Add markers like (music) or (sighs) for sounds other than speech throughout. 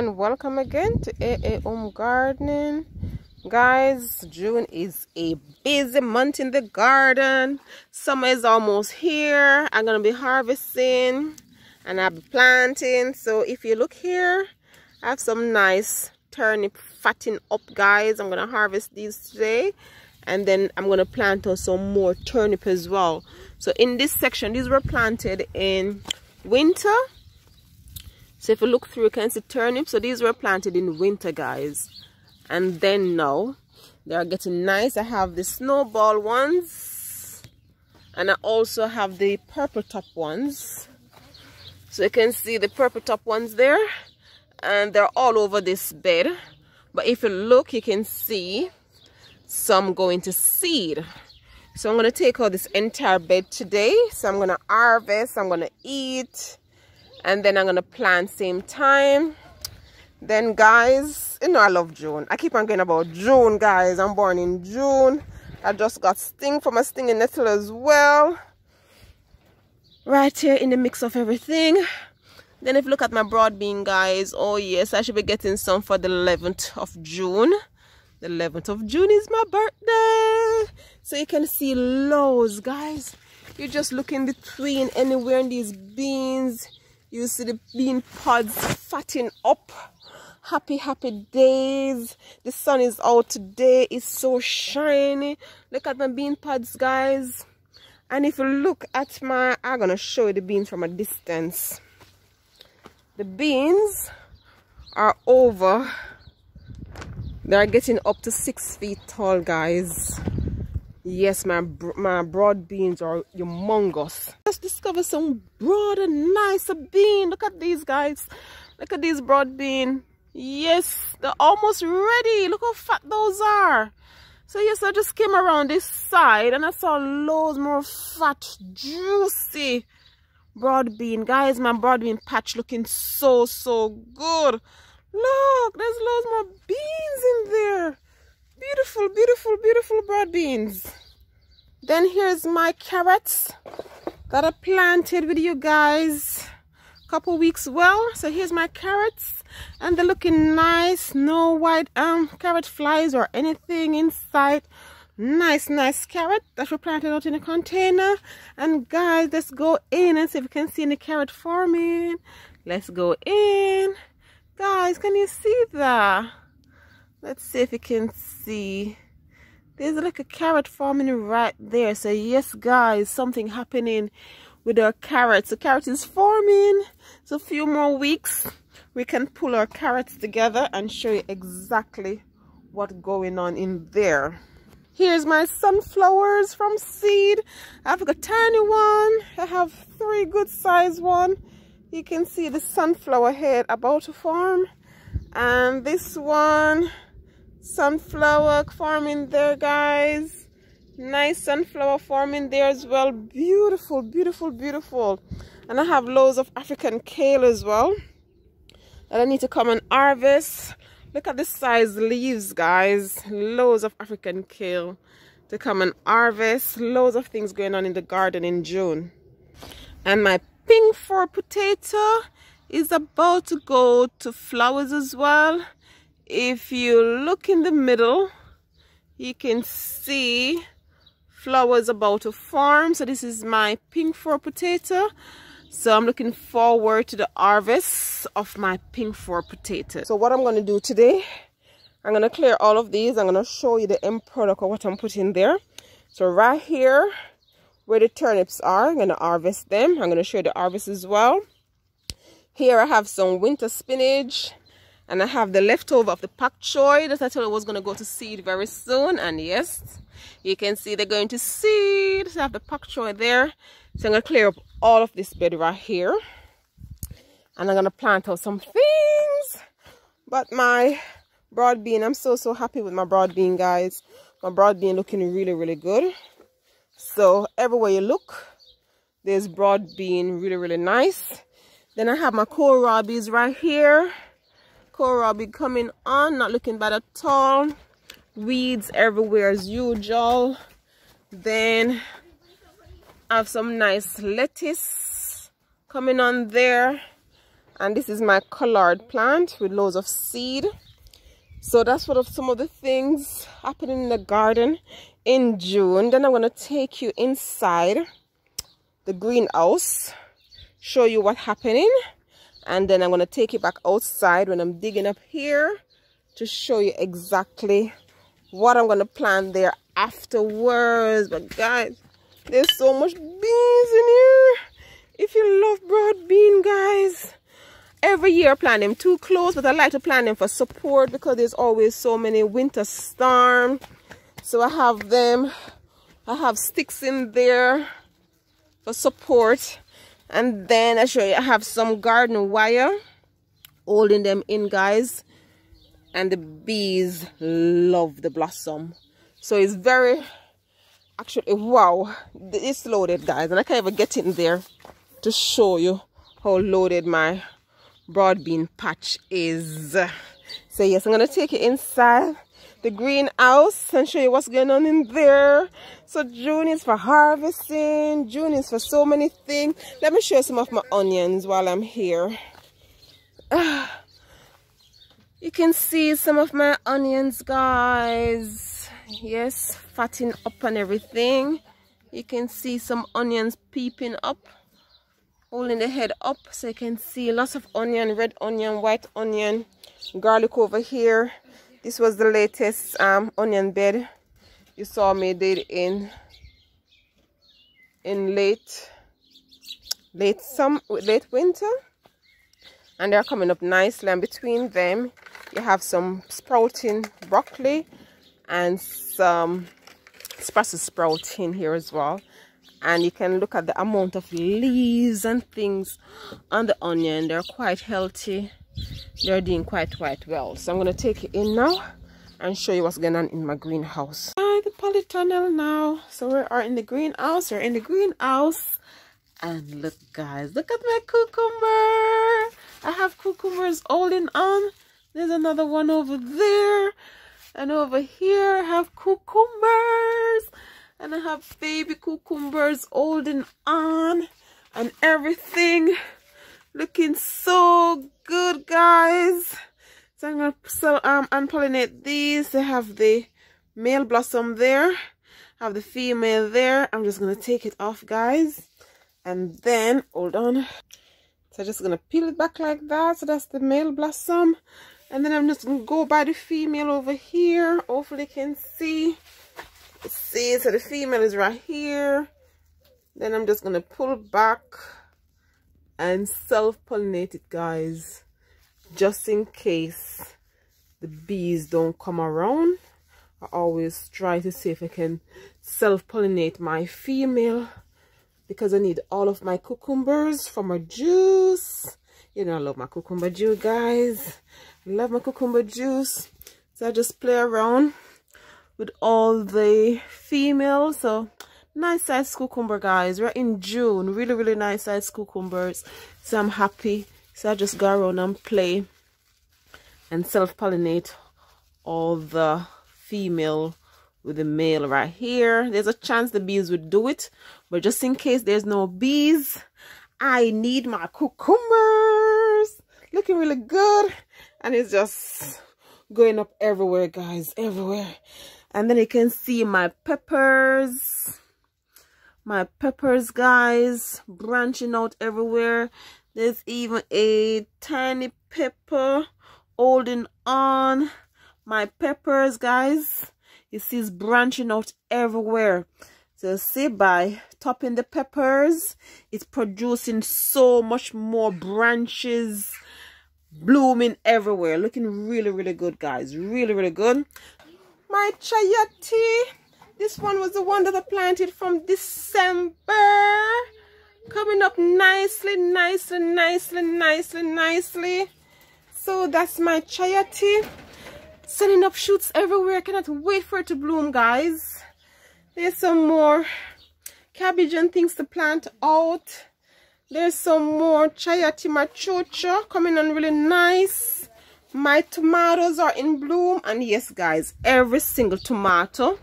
and welcome again to AA Home Gardening. Guys, June is a busy month in the garden. Summer is almost here. I'm going to be harvesting and I'll be planting. So if you look here, I have some nice turnip fatting up guys. I'm going to harvest these today and then I'm going to plant also more turnip as well. So in this section, these were planted in winter so if you look through you can see turnips so these were planted in winter guys. And then now they are getting nice. I have the snowball ones. And i also have the purple top ones. So you can see the purple top ones there. And they're all over this bed. But if you look you can see some going to seed. So i'm going to take out this entire bed today. So i'm going to harvest. I'm going to eat and then I'm gonna plant same time. Then guys you know I love June. I keep on going about June guys. I'm born in June. I just got sting from a stinging nettle as well. Right here in the mix of everything. Then if you look at my broad bean guys oh yes I should be getting some for the 11th of June. The 11th of June is my birthday. So you can see lows guys. You just look in between anywhere in these beans you see the bean pods fatting up. Happy happy days. The sun is out today. It's so shiny. Look at my bean pods guys. And if you look at my i'm gonna show you the beans from a distance. The beans are over. They're getting up to six feet tall guys yes my my broad beans are humongous. Let's discover some broad and nicer bean. Look at these guys. Look at these broad bean. Yes they're almost ready. Look how fat those are. So yes i just came around this side and i saw loads more fat juicy broad bean. Guys my broad bean patch looking so so good. Look there's loads more beans in there. Beautiful beautiful beautiful broad beans then here's my carrots that I planted with you guys a couple weeks well. So here's my carrots and they're looking nice. No white um carrot flies or anything inside. Nice nice carrot that we planted out in a container. And guys let's go in and see if we can see any carrot forming. Let's go in. Guys can you see that? Let's see if you can see there's like a carrot forming right there. So yes guys something happening with our carrots. The carrot is forming so a few more weeks we can pull our carrots together and show you exactly what's going on in there. Here's my sunflowers from seed. I've got a tiny one. I have three good size one. You can see the sunflower head about to form. And this one sunflower forming there guys. Nice sunflower forming there as well. Beautiful beautiful beautiful. And i have loads of african kale as well that i need to come and harvest. Look at the size leaves guys. Loads of african kale to come and harvest. Loads of things going on in the garden in june. And my pink fir potato is about to go to flowers as well if you look in the middle you can see flowers about to form so this is my pink fir potato. So i'm looking forward to the harvest of my pink fir potato. So what i'm going to do today i'm going to clear all of these. I'm going to show you the end product of what i'm putting there. So right here where the turnips are i'm going to harvest them. I'm going to show you the harvest as well. Here i have some winter spinach and I have the leftover of the pak choi that I told you was going to go to seed very soon. And yes you can see they're going to seed. So I have the pak choi there. So I'm going to clear up all of this bed right here. And I'm going to plant out some things. But my broad bean I'm so so happy with my broad bean guys. My broad bean looking really really good. So everywhere you look there's broad bean really really nice. Then I have my kohlrabies right here kohlrabi coming on not looking bad at all. Weeds everywhere as usual. Then I have some nice lettuce coming on there. And this is my collard plant with loads of seed. So that's what of some of the things happening in the garden in June. Then I'm going to take you inside the greenhouse show you what's happening and then I'm going to take it back outside when I'm digging up here to show you exactly what I'm going to plant there afterwards. But guys there's so much beans in here. If you love broad bean guys every year I plant them too close but I like to plant them for support because there's always so many winter storm. So I have them I have sticks in there for support and then I show you I have some garden wire holding them in guys. And the bees love the blossom. So it's very actually eh, wow. It's loaded guys. And I can't even get in there to show you how loaded my broad bean patch is. So yes I'm gonna take you inside the greenhouse and show you what's going on in there. So June is for harvesting June is for so many things. Let me show you some of my onions while I'm here. (sighs) You can see some of my onions guys. Yes fatting up and everything. You can see some onions peeping up holding the head up. So you can see lots of onion red onion white onion garlic over here this was the latest um, onion bed. You saw me did in in late late some late winter. And they're coming up nicely. And between them you have some sprouting broccoli and some Brussels sprouting here as well. And you can look at the amount of leaves and things on the onion. They're quite healthy they're doing quite quite well. So i'm going to take you in now and show you what's going on in my greenhouse. Hi, the polytunnel now. So we are in the greenhouse. We're in the greenhouse. And look guys look at my cucumber. I have cucumbers holding on. There's another one over there. And over here i have cucumbers. And I have baby cucumbers holding on and everything looking so good guys. So I'm gonna so um unpollinate these they have the male blossom there. Have the female there. I'm just gonna take it off guys. And then hold on. So I'm just gonna peel it back like that. So that's the male blossom. And then I'm just gonna go by the female over here. Hopefully you can see. See so the female is right here. Then i'm just gonna pull back and self-pollinate it guys just in case the bees don't come around. I always try to see if i can self-pollinate my female because i need all of my cucumbers for my juice. You know i love my cucumber juice guys. I love my cucumber juice. So i just play around with all the females. So nice size cucumber guys. We're in june. Really really nice size cucumbers. So i'm happy. So i just go around and play and self-pollinate all the female with the male right here. There's a chance the bees would do it but just in case there's no bees i need my cucumbers. Looking really good and it's just going up everywhere guys everywhere. And then you can see my peppers my peppers guys branching out everywhere. There's even a tiny pepper holding on my peppers guys. You see it's branching out everywhere. So see by topping the peppers it's producing so much more branches blooming everywhere. Looking really really good guys. Really really good. My chayote this one was the one that I planted from December. Coming up nicely nicely nicely nicely nicely. So that's my chayote sending up shoots everywhere. I cannot wait for it to bloom guys. There's some more cabbage and things to plant out. There's some more chayote machocha coming on really nice. My tomatoes are in bloom. And yes guys every single tomato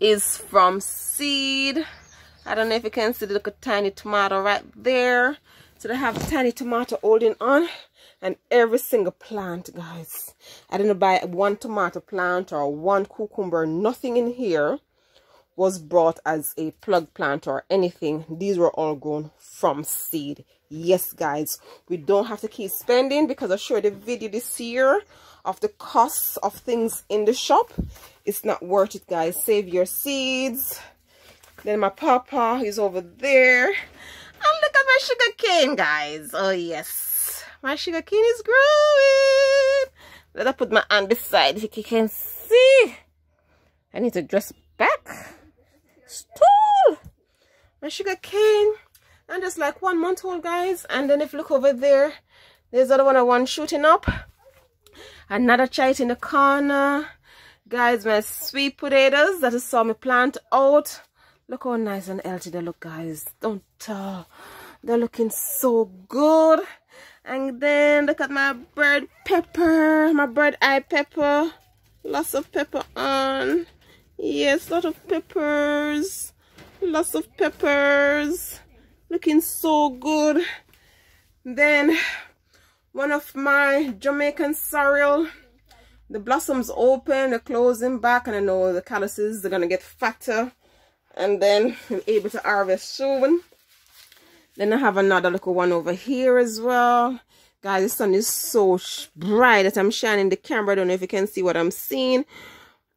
is from seed. I don't know if you can see the little tiny tomato right there. So they have tiny tomato holding on and every single plant guys. I didn't buy one tomato plant or one cucumber nothing in here was brought as a plug plant or anything. These were all grown from seed. Yes guys we don't have to keep spending because i showed a video this year of the costs of things in the shop. It's not worth it guys. Save your seeds. Then my papa is over there. And look at my sugar cane guys. Oh yes. My sugar cane is growing. Let me put my hand beside if you can see. I need to dress back. Stool. My sugar cane. And just like one month old guys. And then if you look over there there's other one I want shooting up another chite in the corner. Guys my sweet potatoes. That I saw me plant out. Look how nice and healthy they look guys. Don't uh, they're looking so good. And then look at my bird pepper my bird eye pepper. Lots of pepper on. Yes lot of peppers. Lots of peppers. Looking so good. Then one of my Jamaican sorrel the blossoms open they're closing back and I know the calices they're gonna get fatter. And then I'm able to harvest soon. Then I have another little one over here as well. Guys the sun is so bright that I'm shining the camera. I don't know if you can see what I'm seeing.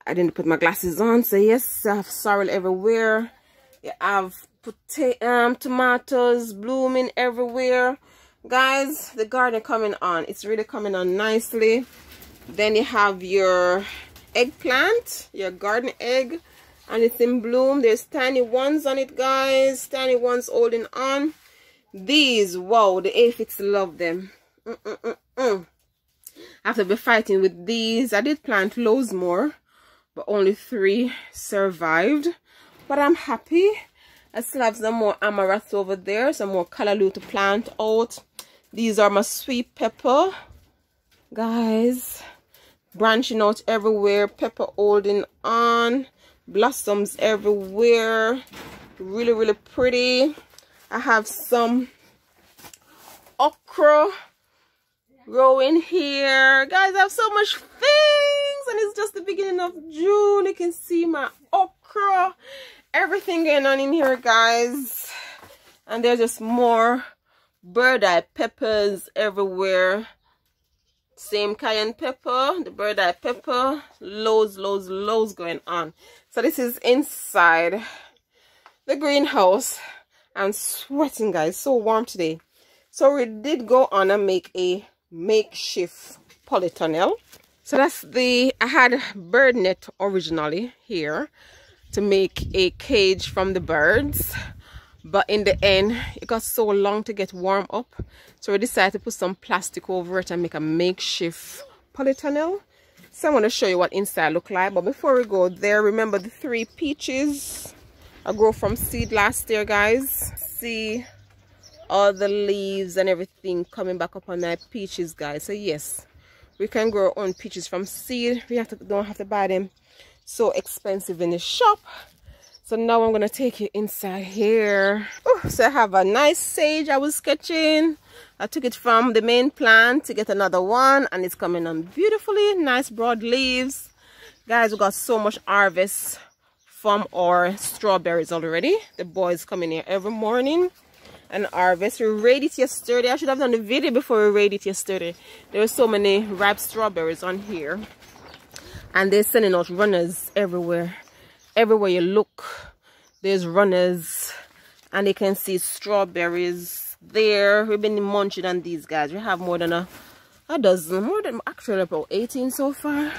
I didn't put my glasses on so yes I have sorrel everywhere. You have potato um tomatoes blooming everywhere guys the garden coming on. It's really coming on nicely. Then you have your eggplant your garden egg and it's in bloom. There's tiny ones on it guys. Tiny ones holding on. These wow the aphids love them. Mm -mm -mm, mm. after be fighting with these. I did plant loads more but only three survived. But i'm happy. I still have some more amaranth over there, some more callaloo to plant out. These are my sweet pepper, guys. Branching out everywhere, pepper holding on, blossoms everywhere. Really, really pretty. I have some okra growing here. Guys, I have so much things and it's just the beginning of June. You can see my okra everything going on in here guys and there's just more bird eye peppers everywhere. Same cayenne pepper the bird eye pepper. Loads loads loads going on. So this is inside the greenhouse. I'm sweating guys. So warm today. So we did go on and make a makeshift polytunnel. So that's the i had bird net originally here to make a cage from the birds but in the end it got so long to get warm up so we decided to put some plastic over it and make a makeshift polytunnel. So i'm going to show you what inside look like but before we go there remember the three peaches. I grow from seed last year guys. See all the leaves and everything coming back up on my peaches guys. So yes we can grow our own peaches from seed. We have to don't have to buy them so expensive in the shop so now i'm gonna take you inside here. So i have a nice sage i was sketching. I took it from the main plant to get another one and it's coming on beautifully. Nice broad leaves. Guys we got so much harvest from our strawberries already. The boys come in here every morning and harvest. We raided it yesterday. I should have done the video before we raided it yesterday. There were so many ripe strawberries on here. And they're sending out runners everywhere everywhere you look there's runners and you can see strawberries there. We've been munching on these guys. We have more than a, a dozen more than actually about 18 so far.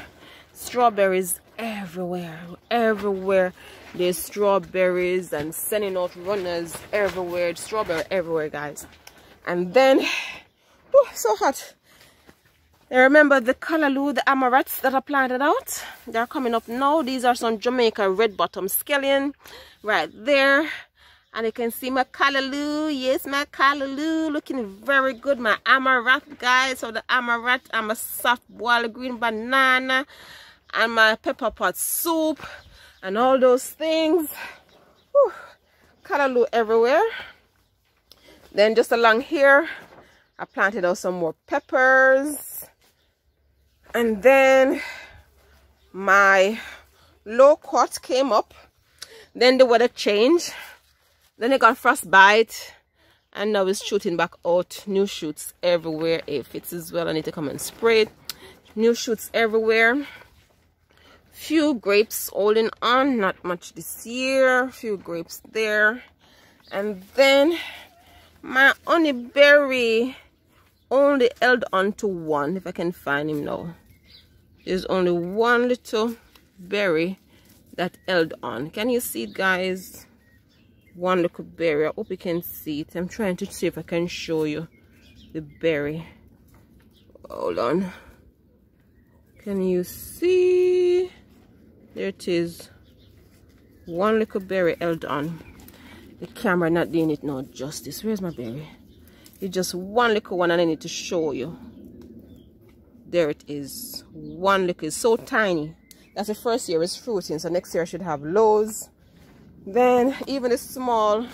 Strawberries everywhere everywhere. There's strawberries and sending out runners everywhere. Strawberry everywhere guys. And then (sighs) oh so hot I remember the callaloo, the amaranths that I planted out. They're coming up now. These are some Jamaica red bottom scallion right there. And you can see my callaloo. Yes, my callaloo looking very good. My amaranth, guys. So the amaranth and my soft boiled green banana and my pepper pot soup and all those things. Whew. Callaloo everywhere. then just along here I planted out some more peppers and then my loquat came up. Then the weather changed. Then it got frostbite. And now it's shooting back out. New shoots everywhere. If it's as well i need to come and spray it. New shoots everywhere. Few grapes holding on. Not much this year. Few grapes there. And then my only honeyberry only held on to one if i can find him now there's only one little berry that held on. Can you see it guys? One little berry. I hope you can see it. I'm trying to see if i can show you the berry. Hold on. Can you see? There it is. One little berry held on. The camera not doing it no justice. Where's my berry? It's just one little one and i need to show you there it is. One look is so tiny. That's the first year it's fruiting so next year i should have loads. Then even a small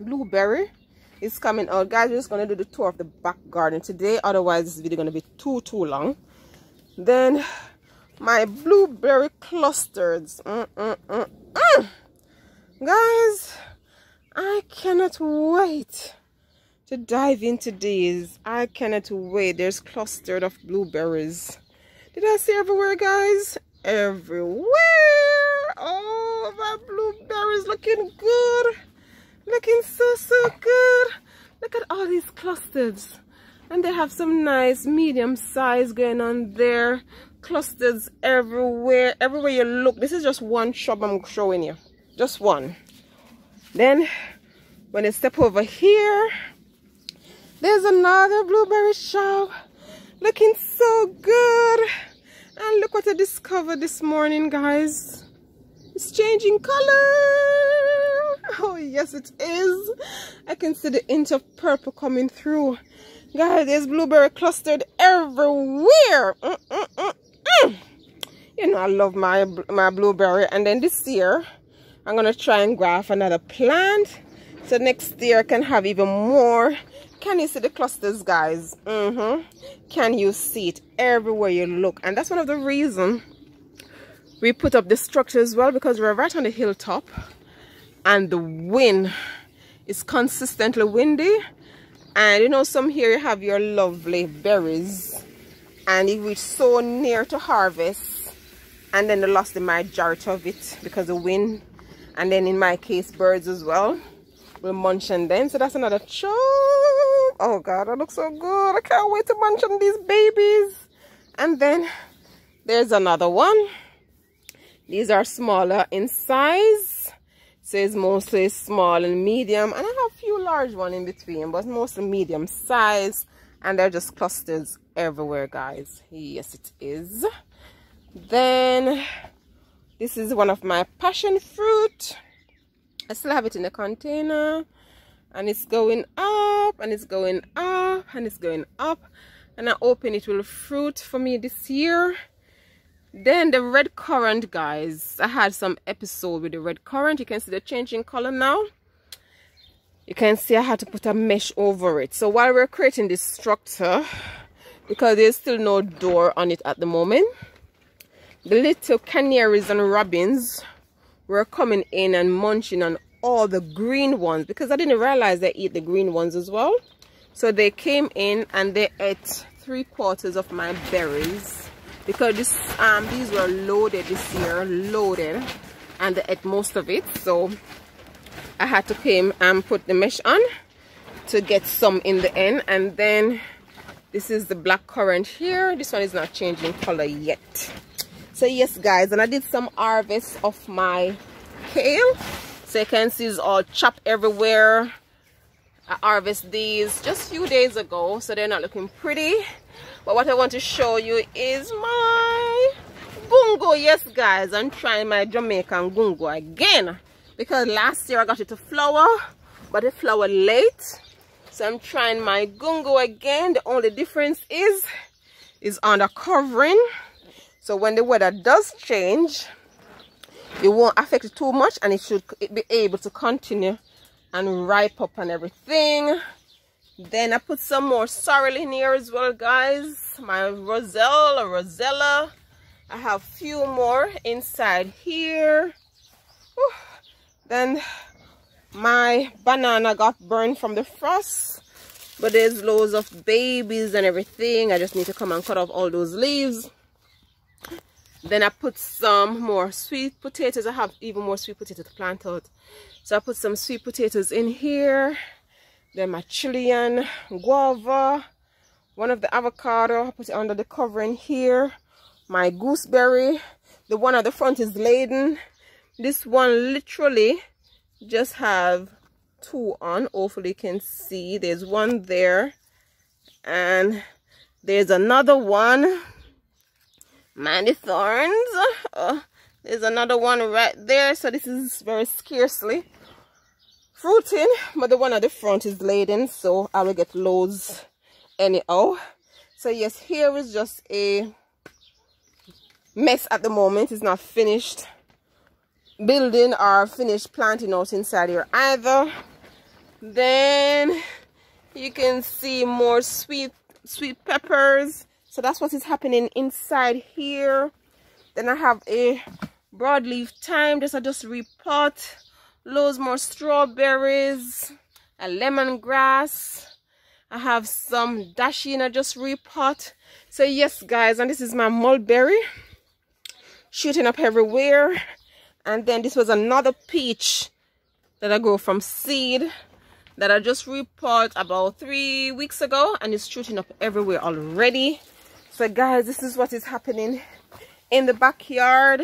blueberry is coming out. Guys we're just going to do the tour of the back garden today otherwise this video going to be too too long. Then my blueberry clusters. Mm, mm, mm, mm. guys i cannot wait to dive into these i cannot wait there's clustered of blueberries did i see everywhere guys everywhere Oh, my blueberries looking good. Looking so, so good. Look at all these clusters. And they have some nice medium size going on there. Clusters everywhere. Everywhere you look. This is just one shrub I'm showing you. Just one. Then, when I step over here, there's another blueberry shrub. Looking so good. And look what I discovered this morning, guys. It's changing color. (laughs) Oh, yes, it is. I can see the inch of purple coming through. Guys, there's blueberry clustered everywhere. Mm -mm -mm you know, I love my, my blueberry. And then this year, I'm going to try and graft another plant. So next year, I can have even more. Can you see the clusters, guys? Mm-hmm. Can you see it everywhere you look? And that's one of the reasons we put up the structure as well because we're right on the hilltop and the wind is consistently windy and you know some here you have your lovely berries and it was so near to harvest and then they lost the majority of it because of wind and then in my case birds as well will munch on them so that's another chop oh god that looks so good. I can't wait to munch on these babies. And then there's another one. These are smaller in size. It's mostly small and medium. And i have a few large one in between but mostly medium size. And they're just clusters everywhere guys. Yes it is. Then this is one of my passion fruit. I still have it in a container and it's going up and it's going up and it's going up. And i open it will fruit for me this year. Then the red currant guys. I had some episode with the red currant. You can see the changing color now. You can see i had to put a mesh over it. So while we're creating this structure because there's still no door on it at the moment the little canaries and robins were coming in and munching on all the green ones because i didn't realize they eat the green ones as well. So they came in and they ate three quarters of my berries because this um these were loaded this year loaded and they ate most of it. So I had to come and put the mesh on to get some in the end. And then this is the black currant here. This one is not changing color yet. So yes guys and I did some harvest of my kale so you can see it's all chopped everywhere. I harvest these just a few days ago so they're not looking pretty. But what I want to show you is my gungo yes guys I'm trying my Jamaican gungo again. Because last year I got it to flower but it flowered late. So I'm trying my gungo again. The only difference is is under covering. So when the weather does change it won't affect it too much and it should be able to continue and ripe up and everything. Then I put some more sorrel in here as well guys. My roselle or rosella. I have few more inside here. Whew. then my banana got burned from the frost but there's loads of babies and everything. I just need to come and cut off all those leaves then I put some more sweet potatoes. I have even more sweet potatoes to plant out. So I put some sweet potatoes in here. Then my Chilean guava. One of the avocado I put it under the covering here. My gooseberry. The one at the front is laden. This one literally just have two on. Hopefully you can see. There's one there and there's another one Mandy Thorns. Uh, there's another one right there. So this is very scarcely fruiting. But the one at the front is laden. So I will get loads anyhow. So yes, here is just a mess at the moment. It's not finished building or finished planting out inside here either. Then you can see more sweet sweet peppers so that's what is happening inside here. Then i have a broadleaf thyme. Just i just repot loads more strawberries a lemongrass. I have some dashi and i just repot. So yes guys and this is my mulberry shooting up everywhere. And then this was another peach that i grow from seed that i just repot about three weeks ago and it's shooting up everywhere already so guys this is what is happening in the backyard.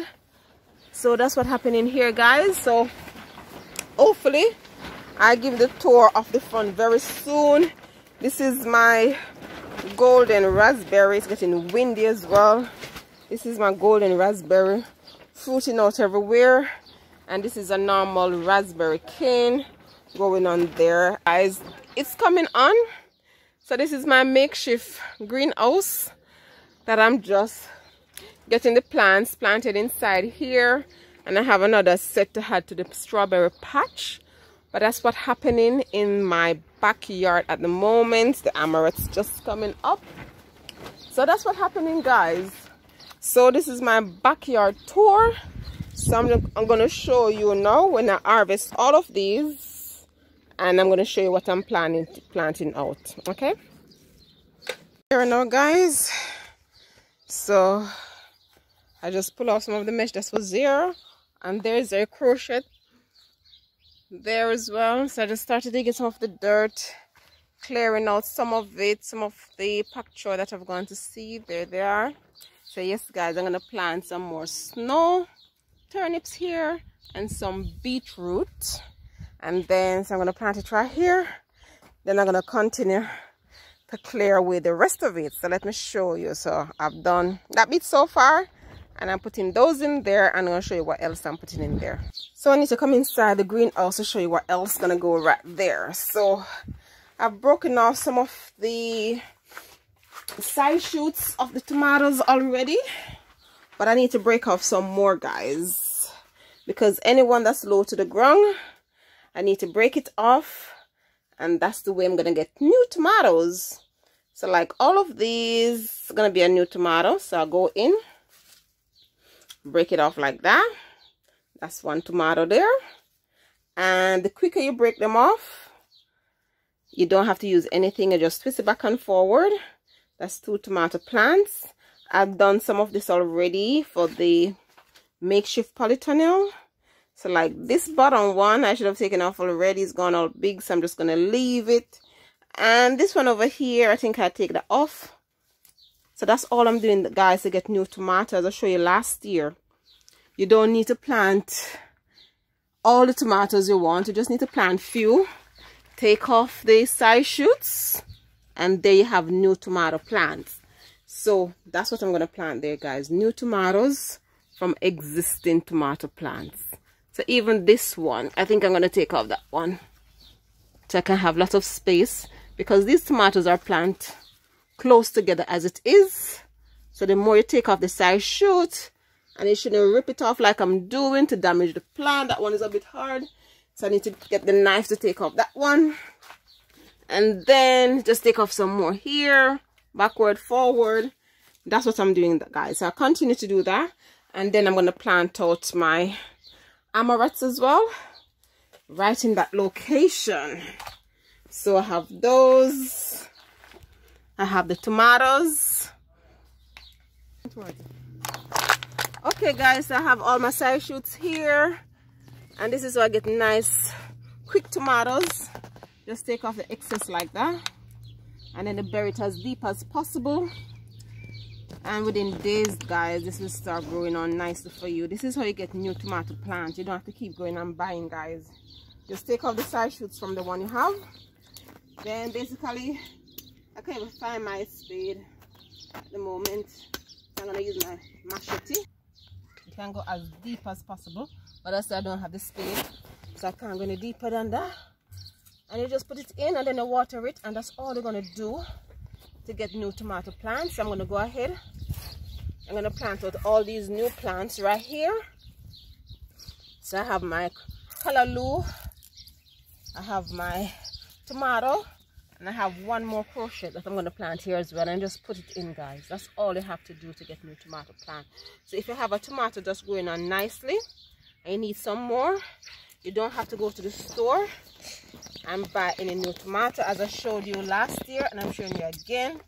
So that's what happening here guys. So hopefully i give the tour of the front very soon. This is my golden raspberry. It's getting windy as well. This is my golden raspberry fruiting out everywhere. And this is a normal raspberry cane going on there guys. It's coming on. So this is my makeshift greenhouse that I'm just getting the plants planted inside here and I have another set to add to the strawberry patch. But that's what's happening in my backyard at the moment. The amaranth's just coming up. So that's what's happening guys. So this is my backyard tour. So I'm, I'm to show you now when I harvest all of these and I'm to show you what I'm planning planting out okay? Here now guys so I just pull off some of the mesh that was there and there's a crochet there as well. So I just started digging some of the dirt clearing out some of it some of the choi that I've gone to see. There they are. So yes guys I'm gonna plant some more snow turnips here and some beetroot. And then so I'm gonna plant it right here. Then I'm gonna continue to clear away the rest of it. So let me show you. So i've done that bit so far and i'm putting those in there and i'm to show you what else i'm putting in there. So i need to come inside the greenhouse to show you what else gonna go right there. So i've broken off some of the side shoots of the tomatoes already but i need to break off some more guys. Because anyone that's low to the ground i need to break it off and that's the way I'm gonna get new tomatoes. So like all of these gonna be a new tomato. So I'll go in break it off like that. That's one tomato there. And the quicker you break them off you don't have to use anything. You just twist it back and forward. That's two tomato plants. I've done some of this already for the makeshift polytunnel so like this bottom one i should have taken off already. It's gone all big so i'm just gonna leave it. And this one over here i think i take that off. So that's all i'm doing guys to get new tomatoes. I'll show you last year. You don't need to plant all the tomatoes you want. You just need to plant few. Take off the side shoots and there you have new tomato plants. So that's what i'm going to plant there guys. New tomatoes from existing tomato plants so even this one i think i'm going to take off that one. So i can have lots of space because these tomatoes are planted close together as it is. So the more you take off the side shoot and you shouldn't rip it off like i'm doing to damage the plant. That one is a bit hard. So I need to get the knife to take off that one. And then just take off some more here backward forward. That's what I'm doing guys. So I'll continue to do that. And then I'm going to plant out my amaranths as well. Right in that location. So I have those. I have the tomatoes. Okay guys I have all my side shoots here. And this is where I get nice quick tomatoes. Just take off the excess like that. And then bury it as deep as possible and within days guys this will start growing on nicely for you. This is how you get new tomato plants you don't have to keep going and buying guys. Just take off the side shoots from the one you have. Then basically I can't even find my spade at the moment. I'm gonna use my machete. You can go as deep as possible. But I I don't have the spade so I can't go any deeper than that. And you just put it in and then you water it and that's all you're gonna do to get new tomato plants I'm gonna go ahead I'm gonna plant out all these new plants right here. So I have my callaloo I have my tomato and I have one more crochet that I'm going to plant here as well and just put it in guys. That's all you have to do to get new tomato plant. So if you have a tomato just growing on nicely and you need some more you don't have to go to the store and buy a new tomato as I showed you last year and I'm showing you again.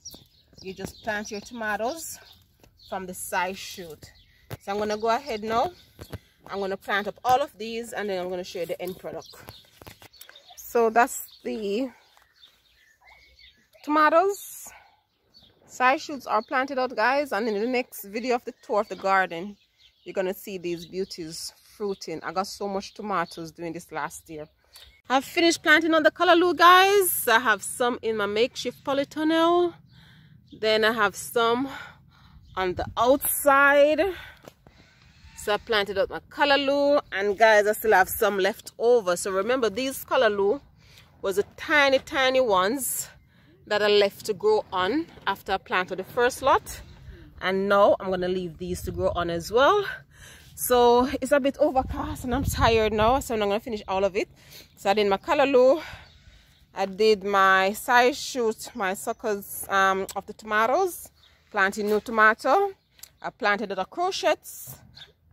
You just plant your tomatoes from the side shoot. So I'm gonna go ahead now. I'm gonna plant up all of these and then I'm gonna show you the end product. So that's the tomatoes. Side shoots are planted out guys and in the next video of the tour of the garden you're gonna see these beauties fruiting. I got so much tomatoes doing this last year i've finished planting on the callaloo guys. I have some in my makeshift polytunnel. Then i have some on the outside. So i planted out my callaloo and guys i still have some left over. So remember these callaloo was the tiny tiny ones that are left to grow on after i planted the first lot. And now i'm gonna leave these to grow on as well so it's a bit overcast and i'm tired now so i'm not gonna finish all of it. So i did my callaloo i did my side shoot my suckers um, of the tomatoes planting new tomato. I planted the crochets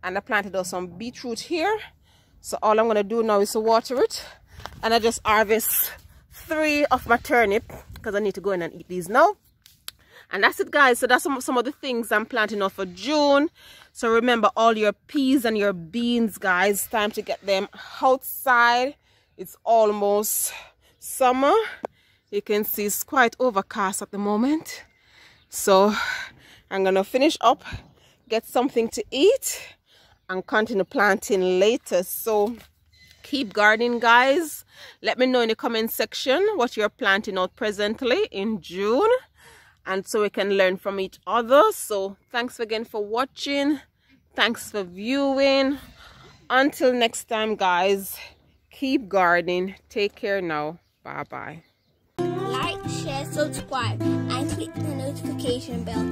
and i planted also some beetroot here. So all i'm gonna do now is to water it and i just harvest three of my turnip because i need to go in and eat these now and that's it guys. So that's some, some of the things i'm planting off for june. So remember all your peas and your beans guys time to get them outside. It's almost summer. You can see it's quite overcast at the moment. So i'm gonna finish up get something to eat and continue planting later. So keep gardening guys. Let me know in the comment section what you're planting out presently in june and so we can learn from each other. So thanks again for watching. Thanks for viewing. Until next time guys keep gardening. Take care now. Bye bye like share subscribe and click the notification bell